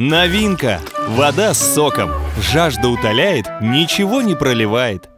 Новинка! Вода с соком. Жажда утоляет, ничего не проливает.